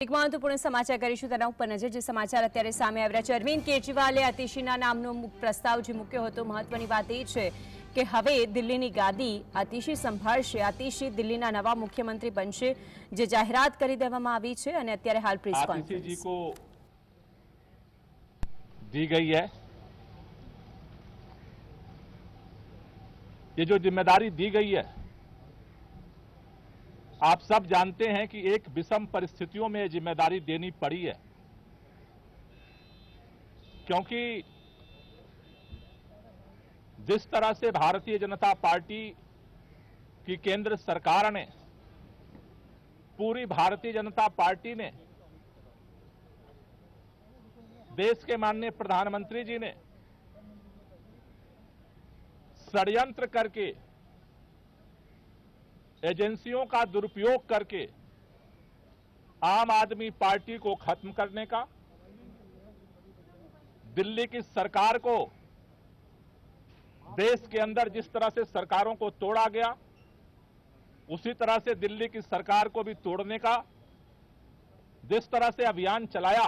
એક મહત્વપૂર્ણ સમાચાર કરીશું તેના ઉપર નજર જે સમાચાર અત્યારે સામે આવ્યા છે અરવિંદ કેજરીવાલે અતિશીના નામનો પ્રસ્તાવ જે મૂક્યો હતો મહત્વની વાત એ છે કે હવે દિલ્હીની ગાદી અતિશી સંભાળશે અતિશી દિલ્હીના નવા મુખ્યમંત્રી બનશે જે જાહેરાત કરી દેવામાં આવી છે અને અત્યારે હાલ પ્રેસ आतिशी जी કોન્ફરન્સ को दी गई है ये जो जिम्मेदारी दी गई है आप सब जानते हैं कि एक विषम परिस्थितियों में ज़िम्मेदारी देनी पड़ी है। क्योंकि जिस तरह से भारतीय जनता पार्टी की केंद्र सरकार ने, पूरी भारतीय जनता पार्टी ने, देश के माननीय प्रधानमंत्री जी ने षड्यंत्र करके एजेंसियों का दुरुपयोग करके आम आदमी पार्टी को खत्म करने का, दिल्ली की सरकार को देश के अंदर जिस तरह से सरकारों को तोड़ा गया, उसी तरह से दिल्ली की सरकार को भी तोड़ने का, जिस तरह से अभियान चलाया,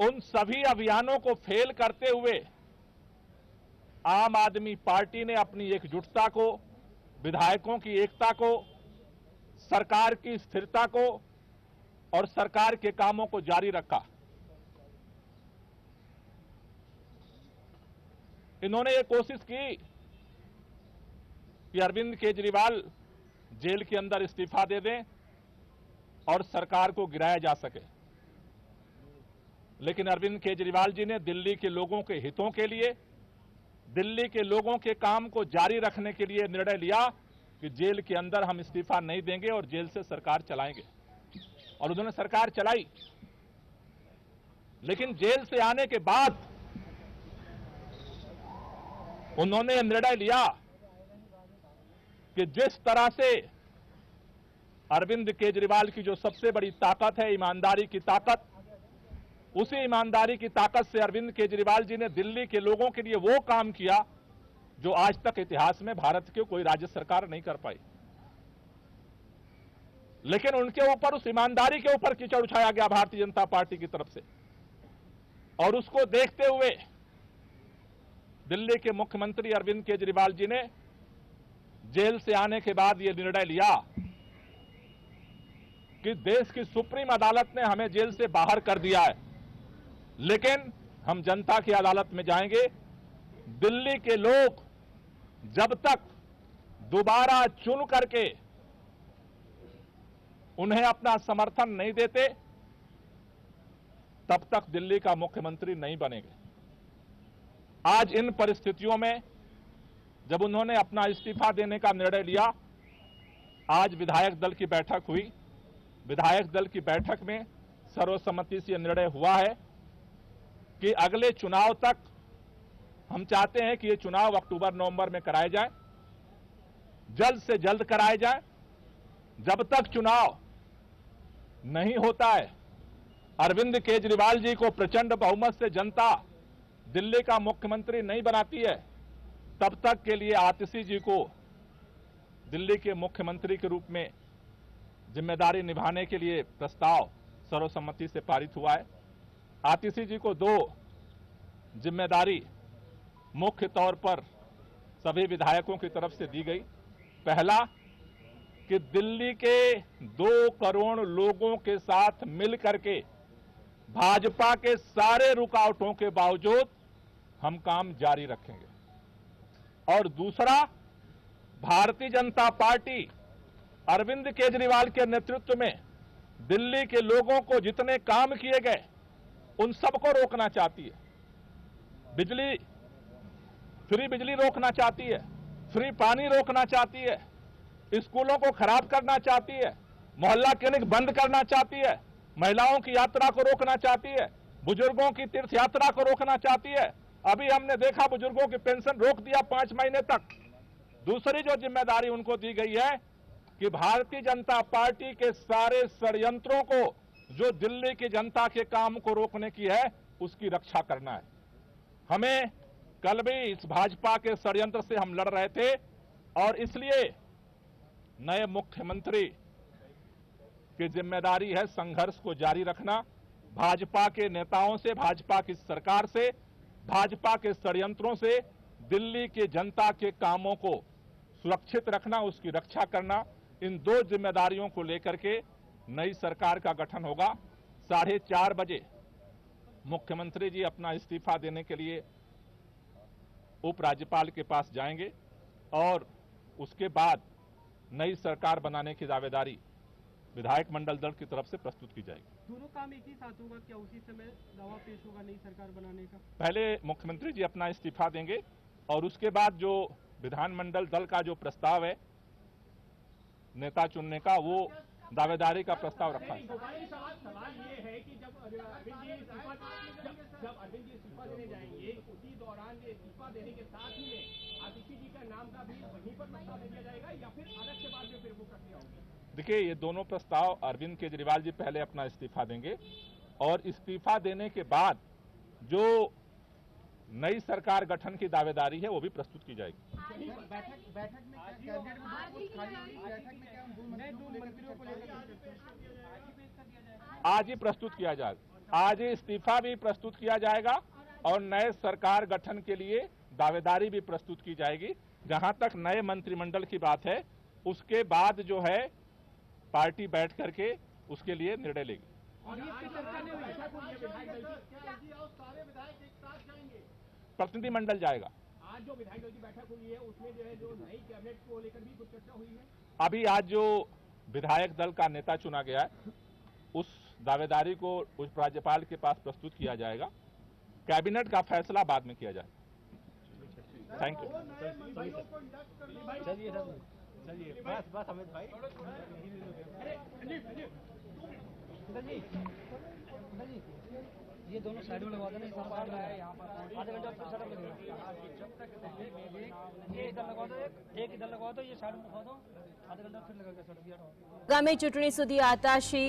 उन सभी अभियानों को फेल करते हुए आम आदमी पार्टी ने अपनी एकजुटता को, विधायकों की एकता को, सरकार की स्थिरता को और सरकार के कामों को जारी रखा। इन्होंने ये कोशिश की कि अरविंद केजरीवाल जेल के अंदर इस्तीफा दे दें और सरकार को गिराया जा सके। लेकिन अरविंद केजरीवाल जी ने दिल्ली के लोगों के हितों के लिए दिल्ली के लोगों के काम को जारी रखने के लिए निर्णय लिया कि जेल के अंदर हम इस्तीफा नहीं देंगे और जेल से सरकार चलाएँगे। और उन्होंने सरकार चलाई। लेकिन जेल से आने के बाद उन्होंने यह निर्णय लिया कि जिस तरह से अरविंद केजरीवाल की जो सबसे बड़ी ताकत है, ईमानदारी की ताकत उसी ईमानदारी की ताकत से अरविंद केजरीवाल जी ने दिल्ली के लोगों के लिए वो काम किया जो आज तक इतिहास में भारत की कोई राज्य सरकार नहीं कर पाई। लेकिन उनके ऊपर, उस ईमानदारी के ऊपर कीचड़ उछाया गया भारतीय जनता पार्टी की तरफ़ से। और उसको देखते हुए दिल्ली के मुख्यमंत्री अरविंद केजरीवाल जी ने जेल से आने के बाद यह निर्णय लिया कि देश की सुप्रीम अदालत ने हमें जेल से बाहर कर दिया है। लेकिन हम जनता की अदालत में जाएँगे। दिल्ली के लोग जब तक दोबारा चुन करके उन्हें अपना समर्थन नहीं देते, तब तक दिल्ली का मुख्यमंत्री नहीं बनेंगे। आज इन परिस्थितियों में जब उन्होंने अपना इस्तीफा देने का निर्णय लिया, आज विधायक दल की बैठक हुई। विधायक दल की बैठक में सर्वसम्मति से निर्णय हुआ है कि अगले चुनाव तक हम चाहते हैं कि ये चुनाव अक्टूबर नवंबर में कराए जाए, जल्द से जल्द कराए जाए। जब तक चुनाव नहीं होता है, अरविंद केजरीवाल जी को प्रचंड बहुमत से जनता दिल्ली का मुख्यमंत्री नहीं बनाती है, तब तक के लिए आतिशी जी को दिल्ली के मुख्यमंत्री के रूप में ज़िम्मेदारी निभाने के लिए प्रस्ताव सर्वसम्मति से पारित हुआ है। आतिशी जी को दो ज़िम्मेदारी मुख्य तौर पर सभी विधायकों की तरफ़ से दी गई। पहला, कि दिल्ली के दो करोड़ लोगों के साथ मिल करके भाजपा के सारे रुकावटों के बावजूद हम काम जारी रखेंगे। और दूसरा, भारतीय जनता पार्टी अरविंद केजरीवाल के नेतृत्व में दिल्ली के लोगों को जितने काम किए गए उन सबको रोकना चाहती है। बिजली, फ्री बिजली रोकना चाहती है, फ्री पानी रोकना चाहती है, स्कूलों को खराब करना चाहती है, मोहल्ला क्लिनिक बंद करना चाहती है, महिलाओं की यात्रा को रोकना चाहती है, बुज़ुर्गों की तीर्थ यात्रा को रोकना चाहती है। अभी हमने देखा बुज़ुर्गों की पेंशन रोक दिया पाँच महीने तक। दूसरी जो ज़िम्मेदारी उनको दी गई है कि भारतीय जनता पार्टी के सारे षडयंत्रों को जो दिल्ली की जनता के काम को रोकने की है, उसकी रक्षा करना है। हमें कल भी इस भाजपा के षडयंत्र से हम लड़ रहे थे और इसलिए नए मुख्यमंत्री की ज़िम्मेदारी है संघर्ष को जारी रखना। भाजपा के नेताओं से, भाजपा की सरकार से, भाजपा के षडयंत्रों से दिल्ली के जनता के कामों को सुरक्षित रखना, उसकी रक्षा करना, इन दो जिम्मेदारियों को लेकर के नई सरकार का गठन होगा। साढ़े चार बजे मुख्यमंत्री जी अपना इस्तीफा देने के लिए उपराज्यपाल के पास जाएँगे और उसके बाद नई सरकार बनाने की दावेदारी विधायक मंडल दल की तरफ़ से प्रस्तुत की जाएगी। दोनों काम एक ही साथ होगा क्या? उसी समय दावा पेश होगा नई सरकार बनाने का? पहले मुख्यमंत्री जी अपना इस्तीफा देंगे और उसके बाद जो विधानमंडल दल का जो प्रस्ताव है नेता चुनने का वो दावेदारी का प्रस्ताव रखा है। सवाल ये है कि जब अरविंद जी इस्तीफा जब, अरविंद जी इस्तीफा देने जाएँगे उसी दौरान इस्तीफा देने के साथ ही आतिशी जी का नाम का भी वहीं पर प्रस्ताव दिया जाएगा या फिर अलग से बाद में फिर वो देखिए ये दोनों प्रस्ताव अरविंद केजरीवाल जी पहले अपना इस्तीफा देंगे और इस्तीफा देने के बाद जो नई सरकार गठन की दावेदारी है वो भी प्रस्तुत की जाएगी। बैठक बैठक में कैबिनेट में दो पोस्ट खाली हुई बैठक में क्या मंत्रियों को लेकर आज ही प्रस्तुत किया जाएगा आज ही इस्तीफा भी प्रस्तुत किया जाएगा और नए सरकार गठन के लिए दावेदारी भी प्रस्तुत की जाएगी। जहाँ तक नए मंत्रिमंडल की बात है उसके बाद जो है पार्टी बैठ करके उसके लिए निर्णय लेगी। प्रतिनिधिमंडल जाएगा। आज जो विधायक दल की बैठक हुई है उसमें जो है जो नई कैबिनेट को लेकर भी कुछ चर्चा हुई है। अभी आज जो विधायक दल का नेता चुना गया है उस दावेदारी को उस राज्यपाल के पास प्रस्तुत किया जाएगा। कैबिनेट का फैसला बाद में किया जाएगा थैंक यू चलिए चलिए बस बस अमित भाई। जी जी ये दोनों साइड में लगवा देना इस साइड में यहाँ पर आधे घंटे फिर सड़क लगेगा ये इधर लगवा दो एक एक इधर लगवा दो ये साइड में लगवा दो आधे घंटा फिर लगेगा सड़क ये हटाओ આગામી ચૂંટણી સુધી આતાશી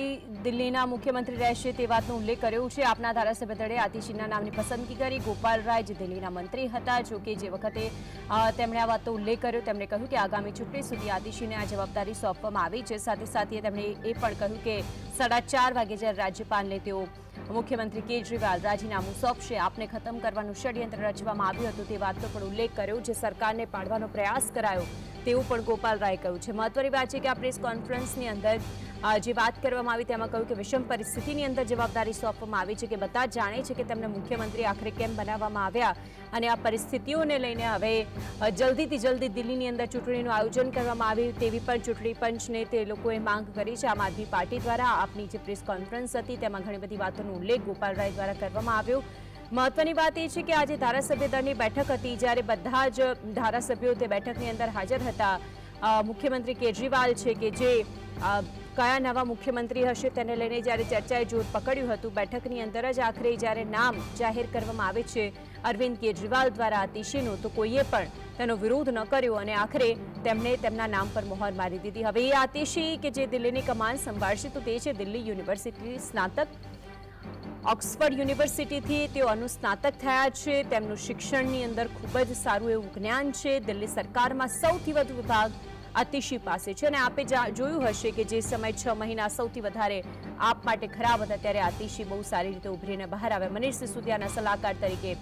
દિલ્હીના મુખ્યમંત્રી રહેશે તે વાતનો ઉલ્લેખ કર્યો છે આપના ધારાસભ્ય દળે આતિશીના નામની પસંદગી કરી ગોપાલ રાય જે દિલ્હીના મંત્રી હતા જો કે જે વખતે અ, તેમણે આ વાતનો ઉલ્લેખ કર્યો તેમણે કહ્યું કે આગામી ચૂંટણી સુધી આતિશીને આ જવાબદારી સોંપવામાં આવી છે સાથે સાથે તેમણે એ પણ કહ્યું કે સાડા ચાર વાગે જ્યારે રાજ્યપાલને તેઓ મુખ્યમંત્રી કેજરીવાલ રાજીનામું સોંપશે. આપને ખતમ કરવાનું ષડયંત્ર રચવામાં આવ્યું હતું તે વાતનો પણ ઉલ્લેખ કર્યો, જે સરકારને પાડવાનો પ્રયાસ કરાયો. તેવું પણ ગોપાલ રાય કહ્યું છે. મહત્વની વાત છે કે આ પ્રેસ કોન્ફરન્સની અંદર જે વાત કરવામાં આવી તેમાં કહ્યું કે વિષમ પરિસ્થિતિની અંદર જવાબદારી સોંપવામાં આવી છે કે બધા જાણે છે કે તેમને મુખ્યમંત્રી આખરે કેમ બનાવવામાં આવ્યા અને આ પરિસ્થિતિઓને લઈને હવે જલ્દીથી જલ્દી દિલ્હીની અંદર ચૂંટણીનું આયોજન કરવામાં આવ્યું તેવી પણ ચૂંટણી પંચને તે લોકોએ માંગ કરી છે. આમ આદમી પાર્ટી દ્વારા આપની જે પ્રેસ કોન્ફરન્સ હતી તેમાં ઘણી બધી વાતોનો ઉલ્લેખ ગોપાલ રાય દ્વારા કરવામાં આવ્યો. મહત્વની વાત એ છે કે આજે ધારાસભ્ય દળની બેઠક હતી જ્યારે બધા જ ધારાસભ્યો તે બેઠકની અંદર હાજર હતા. મુખ્યમંત્રી કેજરીવાલ છે કે જે કયા નવા મુખ્યમંત્રી હશે તેને લઈને જ્યારે ચર્ચાએ જોર પકડ્યું હતું, બેઠકની અંદર જ આખરે જ્યારે નામ જાહેર કરવામાં આવે છે અરવિંદ કેજરીવાલ દ્વારા અતિશીનું તો કોઈએ પણ તેનો વિરોધ ન કર્યો અને આખરે તેમણે તેમના નામ પર મોહર મારી દીધી. હવે એ આતિશી કે જે દિલ્હીની કમાન સંભાળશે તો તે છે દિલ્હી યુનિવર્સિટી સ્નાતક ઓક્સફર્ડ યુનિવર્સિટીથી તેઓ અનુસ્નાતક થયા છે. તેમનું શિક્ષણની અંદર ખૂબ જ સારું એવું જ્ઞાન છે. દિલ્હી સરકારમાં સૌથી વધુ વિભાગ અતિશી પાસે છે અને આપે જોયું હશે કે જે સમય છ મહિના સૌથી વધારે આપ માટે ખરાબ હતા ત્યારે આતિશી બહુ સારી રીતે ઉભરીને બહાર આવે મનીષ સિસોદિયાના સલાહકાર તરીકે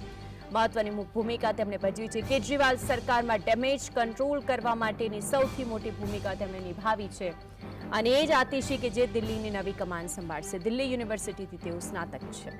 મહત્વની ભૂમિકા તેમણે ભજવી છે. કેજરીવાલ સરકારમાં ડેમેજ કંટ્રોલ કરવા માટેની સૌથી મોટી ભૂમિકા તેમણે નિભાવી છે. અને એ જ આતિશી કે જે દિલ્હીની નવી કમાન સંભાળશે. દિલ્હી યુનિવર્સિટીથી તેઓ સ્નાતક છે.